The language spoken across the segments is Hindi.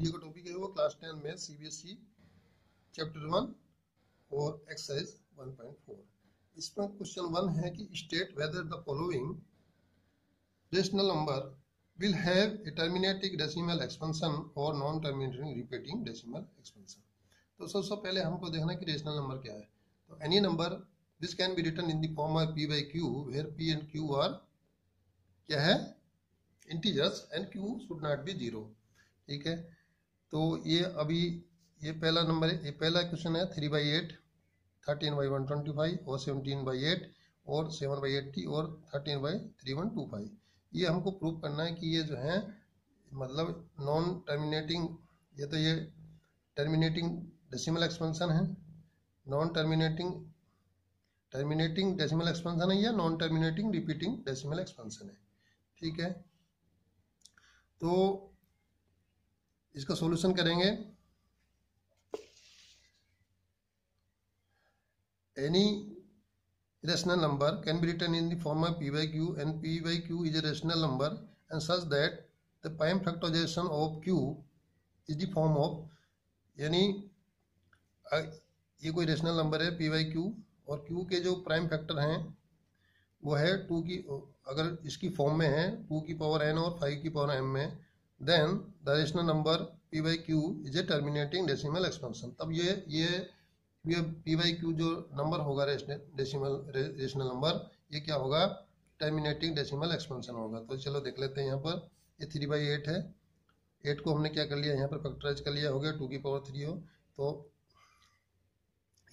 वीडियो का टॉपिक है वो क्लास टेन में सीबीएसई चैप्टर वन और एक्सरसाइज 1.4 इसमें क्वेश्चन वन है कि state whether the following rational number will have a terminating decimal expansion और non terminating repeating decimal expansion तो सबसे पहले हमको देखना कि रेशनल नंबर क्या है। तो any number this can be written in the form of p by q where p and q are क्या है? Integers and q should not be zero ठीक है? तो ये अभी ये पहला नंबर ये पहला क्वेश्चन है three by eight thirteen by one twenty five और सेवनटीन बाई एट और सेवन बाई एट्टी और thirteen by three one two five ये हमको प्रूव करना है कि ये जो है मतलब नॉन टर्मिनेटिंग ये तो ये टर्मिनेटिंग डेसिमल एक्सपेंशन है। Non terminating terminating decimal expansion है या non terminating repeating decimal expansion है। ठीक है? तो इसका सॉल्यूशन करेंगे। Any rational number can be written in the form of p by q and p by q is a rational number and such that the prime factorization of q is the form of यानी ये कोई रेशनल नंबर है पी वाई क्यू और क्यू के जो प्राइम फैक्टर हैं, वो है टू की, अगर इसकी फॉर्म में है टू की पावर एन और फाइव की पावर एम में then the rational number p by q is a terminating decimal expansion तब ये ये पी बाई क्यू जो नंबर होगा डेसिमल रेशनल नंबर ये क्या होगा? टर्मिनेटिंग डेसिमल एक्सपेंशन होगा। तो चलो देख लेते हैं यहाँ पर। ये थ्री बाई एट है। एट को हमने क्या कर लिया? यहाँ पर फैक्टराइज कर लिया। हो गया टू की पावर थ्री हो। तो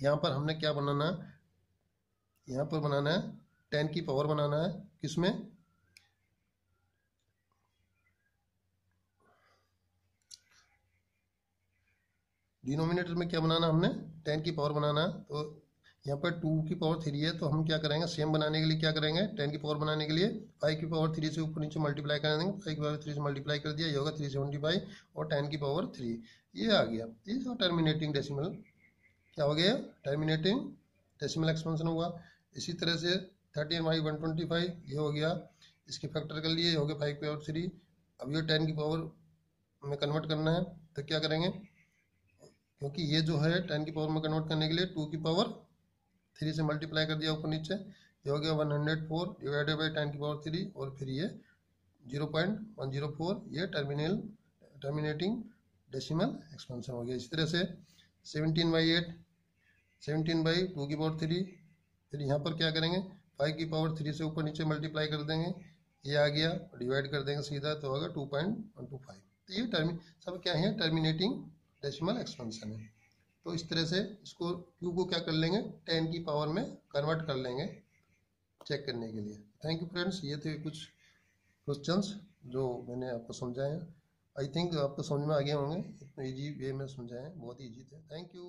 यहाँ पर हमने क्या बनाना? है यहाँ पर बनाना है। टेन की पावर बनाना है। किसमें? डिनोमिनेटर में क्या बनाना हमने? टेन की पावर बनाना। है तो यहाँ पर टू की पावर थ्री है तो हम क्या करेंगे? सेम बनाने के लिए क्या करेंगे? टेन की पावर बनाने के लिए फाइव की पावर थ्री से ऊपर नीचे मल्टीप्लाई कर देंगे। फाइव की पावर थ्री से मल्टीप्लाई कर दिया, ये होगा थ्री सेवेंटी फाइव और टेन की पावर थ्री ये आ गया। ये टर्मिनेटिंग डेसिमल क्या हो गया? टर्मिनेटिंग डेसिमल एक्सपेंशन हुआ। इसी तरह से thirteen by one twenty five ये हो गया। इसके फैक्टर कर लिए, ये हो गया फाइव की पावर थ्री अब ये टेन की पावर में कन्वर्ट करना है तो क्या करेंगे? क्योंकि ये जो है टेन की पावर में कन्वर्ट करने के लिए टू की पावर थ्री से मल्टीप्लाई कर दिया ऊपर नीचे, ये हो गया one hundred four divided by ten की पावर थ्री और फिर ये zero point one zero four ये टर्मिनल टर्मिनेटिंग डेसिमल एक्सपेंशन हो गया। इसी तरह से seventeen by eight seventeen by two की पावर थ्री फिर यहाँ पर क्या करेंगे? फाइव की पावर थ्री से ऊपर नीचे मल्टीप्लाई कर देंगे, ये आ गया डिवाइड कर देंगे सीधा तो होगा two point one two five तो ये टर्मि सब क्या है? टर्मिनेटिंग डेसिमल एक्सपेंशन है। तो इस तरह से इसको क्यू को क्या कर लेंगे? टेन की पावर में कन्वर्ट कर लेंगे चेक करने के लिए। थैंक यू फ्रेंड्स ये थे कुछ क्वेश्चंस जो मैंने आपको समझाए आई थिंक आपको समझ में आ गए होंगे। इतने ईजी वे में समझाए बहुत ईजी थे। Thank you